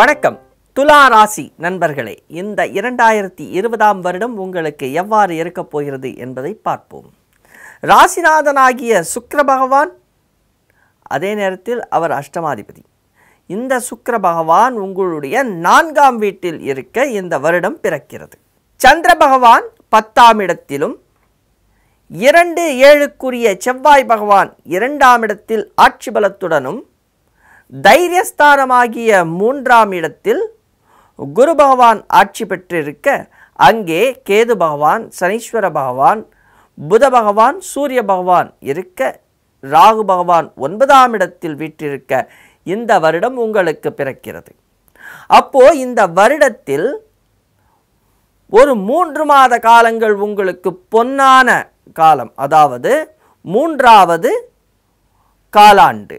வணக்கம். துலா ராசி நண்பர்களே இந்த இரண்டாயிரத்தி இருபதாம் வருடம் உங்களுக்கு எவ்வாறு இருக்கப் போகிறது என்பதை பார்ப்போம். ராசிநாதனாகிய சுக்கர பகவான் அதே நேரத்தில் அவர் அஷ்டமாதிபதி. இந்த சுக்கர பகவான் உங்களுடைய நான்காம் வீட்டில் இருக்க இந்த வருடம் பிறக்கிறது. சந்திர பகவான் பத்தாம் இடத்திலும் இரண்டு ஏழுக்குரிய செவ்வாய் பகவான் இரண்டாம் இடத்தில் ஆட்சி பலத்துடனும் தைரியஸ்தானமாகிய மூன்றாம் இடத்தில் குரு பகவான் ஆட்சி பெற்றிருக்க அங்கே கேது பகவான் சனீஸ்வர பகவான் புத பகவான் சூரிய பகவான் இருக்க ராகு பகவான் ஒன்பதாம் இடத்தில் வீற்றிருக்க இந்த வருடம் உங்களுக்கு பிறக்கிறது. அப்போ இந்த வருடத்தில் ஒரு மூன்று மாத காலங்கள் உங்களுக்கு பொன்னான காலம் அதாவது மூன்றாவது காலாண்டு.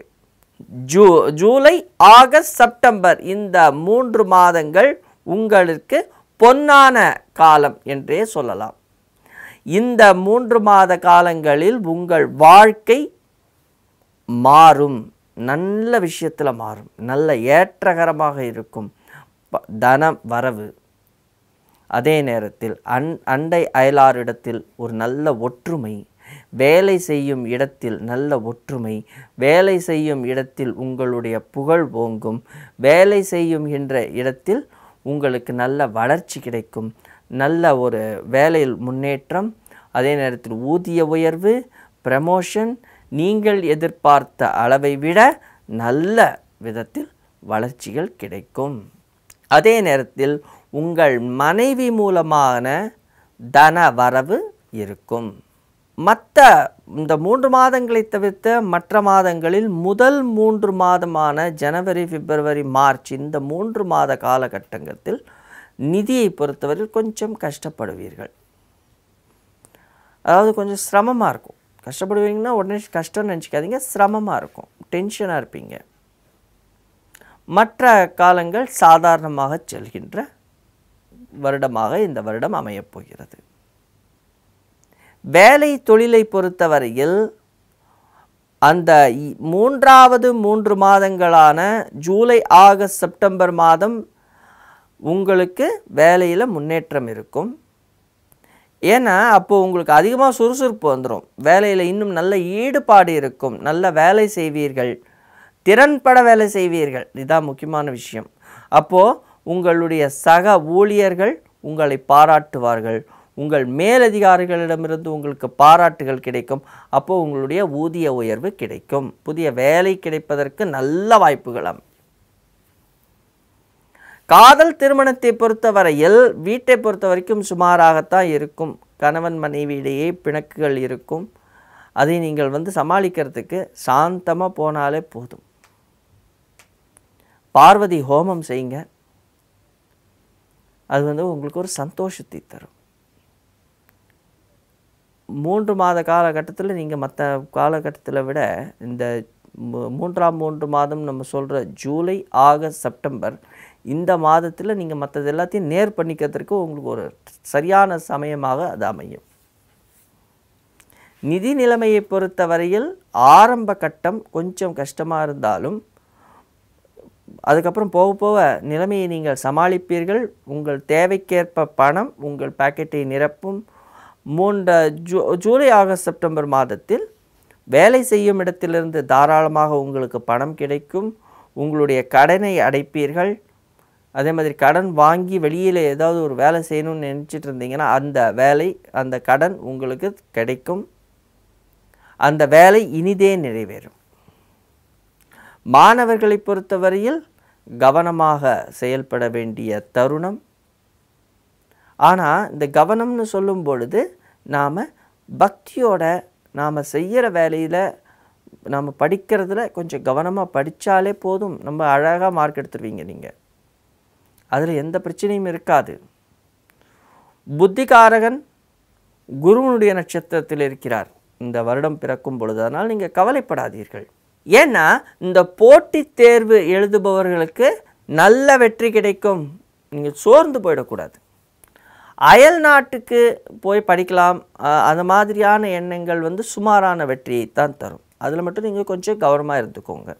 ஜூ ஜூலை ஆகஸ்ட் செப்டம்பர் இந்த மூன்று மாதங்கள் உங்களுக்கு பொன்னான காலம் என்றே சொல்லலாம். இந்த மூன்று மாத காலங்களில் உங்கள் வாழ்க்கை மாறும். நல்ல விஷயத்தில் மாறும். நல்ல ஏற்றகரமாக இருக்கும். ப- வரவு. அதே நேரத்தில் அன் அண்டை அயலாரிடத்தில் ஒரு நல்ல ஒற்றுமை. வேலை செய்யும் இடத்தில் நல்ல ஒற்றுமை வேலை செய்யும் இடத்தில் உங்களுடைய புகழ் ஓங்கும் வேலை செய்யும் என்ற இடத்தில் உங்களுக்கு நல்ல வளர்ச்சி கிடைக்கும் நல்ல ஒரு வேலையில் முன்னேற்றம் அதே நேரத்தில் ஊதிய உயர்வு ப்ரமோஷன் நீங்கள் எதிர்பார்த்த அளவை விட நல்ல விதத்தில் வளர்ச்சிகள் கிடைக்கும். அதே நேரத்தில் உங்கள் மனைவி மூலமான தன வரவு இருக்கும். மற்ற இந்த மூன்று மாதங்களை தவிர்த்த மற்ற மாதங்களில் முதல் மூன்று மாதமான ஜனவரி பிப்ரவரி மார்ச் இந்த மூன்று மாத காலகட்டத்தில் நிதியை பொறுத்தவரையில் கொஞ்சம் கஷ்டப்படுவீர்கள். அதாவது கொஞ்சம் சிரமமாக இருக்கும். கஷ்டப்படுவீங்கன்னா உடனே கஷ்டம்னு நினச்சிக்காதீங்க சிரமமாக இருக்கும். டென்ஷனாக இருப்பீங்க. மற்ற காலங்கள் சாதாரணமாக செல்கின்ற வருடமாக இந்த வருடம் அமையப் போகிறது. வேலை தொழிலை பொறுத்தவரையில் அந்த இ- மூன்றாவது மூன்று மாதங்களான ஜூலை ஆகஸ்ட் செப்டம்பர் மாதம் உங்களுக்கு வேலையில் முன்னேற்றம் இருக்கும். ஏன்னா அப்போது உங்களுக்கு அதிகமாக சுறுசுறுப்பு வந்துடும் வேலையில் இன்னும் நல்ல ஈடுபாடு இருக்கும். நல்ல வேலை செய்வீர்கள். திறன்பட வேலை செய்வீர்கள். இதுதான் முக்கியமான விஷயம். அப்போது உங்களுடைய சக ஊழியர்கள் உங்களை பாராட்டுவார்கள். உங்கள் மேலதிகாரிகளிடமிருந்து உங்களுக்கு பாராட்டுகள் கிடைக்கும். அப்போ உங்களுடைய ஊதிய உயர்வு கிடைக்கும். புதிய வேலை கிடைப்பதற்கு நல்ல வாய்ப்புகள் காதல் திருமணத்தை பொறுத்தவரையில் வீட்டை பொறுத்த வரைக்கும் சுமாராகத்தான் இருக்கும். கணவன் மனைவியிடையே பிணக்குகள் இருக்கும். அதை நீங்கள் வந்து சமாளிக்கிறதுக்கு சாந்தமாக போனாலே போதும். பார்வதி ஹோமம் செய்யுங்க. அது வந்து உங்களுக்கு ஒரு சந்தோஷத்தை தரும். மூன்று மாத காலகட்டத்தில் நீங்கள் மற்ற காலகட்டத்தில் விட இந்த மூன்றாம் மூன்று மாதம் நம்ம சொல்கிற ஜூலை ஆகஸ்ட் செப்டம்பர் இந்த மாதத்தில் நீங்கள் மற்றது எல்லாத்தையும் நேர் பண்ணிக்கிறதுக்கு உங்களுக்கு ஒரு சரியான சமயமாக அது அமையும். நிதி நிலைமையை பொறுத்தவரையில் ஆரம்ப கட்டம் கொஞ்சம் கஷ்டமாக இருந்தாலும் அதுக்கப்புறம் போக போக நிலைமையை நீங்கள் சமாளிப்பீர்கள். உங்கள் தேவைக்கேற்ப பணம் உங்கள் பாக்கெட்டை நிரப்பும் மூன்று ஜூ ஜூலை ஆகஸ்ட் செப்டம்பர் மாதத்தில் வேலை செய்யும் இடத்திலிருந்து தாராளமாக உங்களுக்கு பணம் கிடைக்கும். உங்களுடைய கடனை அடைப்பீர்கள். அதே மாதிரி கடன் வாங்கி வெளியில் ஏதாவது ஒரு வேலை செய்யணும்னு நினச்சிட்டு இருந்தீங்கன்னா அந்த வேலை அந்த கடன் உங்களுக்கு கிடைக்கும். அந்த வேலை இனிதே நிறைவேறும். மாணவர்களை பொறுத்தவரையில் கவனமாக செயல்பட வேண்டிய தருணம். ஆனால் இந்த கவனம்னு சொல்லும் பொழுது நாம் பக்தியோட நாம் செய்கிற வேலையில் நாம் படிக்கிறதுல கொஞ்சம் கவனமாக படித்தாலே போதும். நம்ம அழகாக மார்க் எடுத்துருவீங்க நீங்கள் அதில் எந்த பிரச்சனையும் இருக்காது. புத்திகாரகன் குருவனுடைய நட்சத்திரத்தில் இருக்கிறார். இந்த வருடம் பிறக்கும் பொழுது. அதனால் நீங்கள் கவலைப்படாதீர்கள். ஏன்னா இந்த போட்டித் தேர்வு எழுதுபவர்களுக்கு நல்ல வெற்றி கிடைக்கும். நீங்கள் சோர்ந்து போயிடக்கூடாது. அயல் நாட்டுக்கு போய் படிக்கலாம். அந்த மாதிரியான எண்ணங்கள் வந்து சுமாரான வெற்றியை தான் தரும். அதில் மட்டும் நீங்கள் கொஞ்சம் கவனமாக இருந்துக்கோங்க.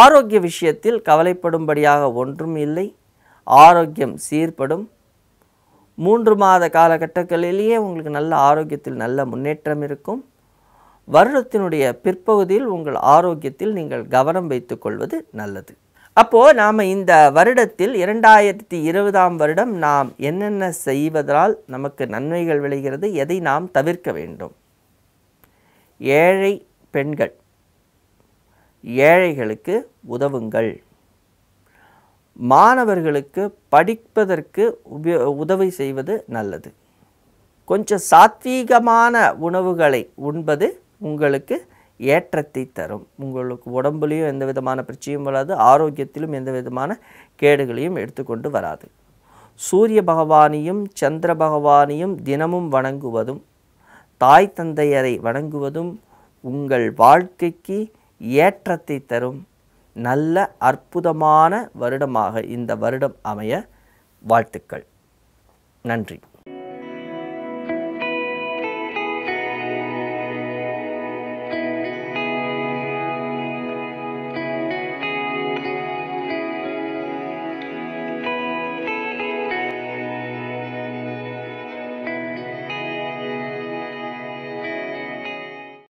ஆரோக்கிய விஷயத்தில் கவலைப்படும்படியாக ஒன்றும் இல்லை. ஆரோக்கியம் சீர்படும். மூன்று மாத காலகட்டங்களிலேயே உங்களுக்கு நல்ல ஆரோக்கியத்தில் நல்ல முன்னேற்றம் இருக்கும். வருடத்தினுடைய பிற்பகுதியில் உங்கள் ஆரோக்கியத்தில் நீங்கள் கவனம் வைத்துக்கொள்வது நல்லது. அப்போது நாம் இந்த வருடத்தில் இரண்டாயிரத்தி இருபதாம் வருடம் நாம் என்னென்ன செய்வதால் நமக்கு நன்மைகள் விளைகிறது எதை நாம் தவிர்க்க வேண்டும்? ஏழை பெண்கள் ஏழைகளுக்கு உதவுங்கள். மாணவர்களுக்கு படிப்பதற்கு உபயோ உதவி செய்வது நல்லது. கொஞ்சம் சாத்வீகமான உணவுகளை உண்பது உங்களுக்கு ஏற்றத்தை தரும். உங்களுக்கு உடம்புலையும் எந்த விதமான பிரச்சனையும் வராது ஆரோக்கியத்திலும் எந்த விதமான கேடுகளையும் எடுத்துக்கொண்டு வராது. சூரிய பகவானையும் சந்திர பகவானையும் தினமும் வணங்குவதும் தாய் தந்தையரை வணங்குவதும் உங்கள் வாழ்க்கைக்கு ஏற்றத்தை தரும் நல்ல அற்புதமான வருடமாக இந்த வருடம் அமைய வாழ்த்துக்கள். நன்றி.